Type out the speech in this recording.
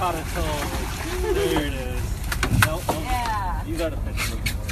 Caught a toe. There it is. Nope, nope. Yeah. These are the pictures.